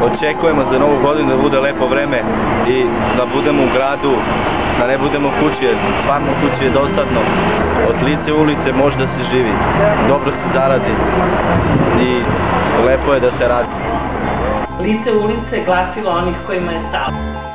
Očekujemo za novu godinu da bude lepo vreme i da budemo u gradu, da ne budemo kući, jer stvarno kući je dosadno. Od lice ulice može da se živi, dobro se zaradi i lepo je da se radi. Lice ulice glasilo onih kojima je stalo.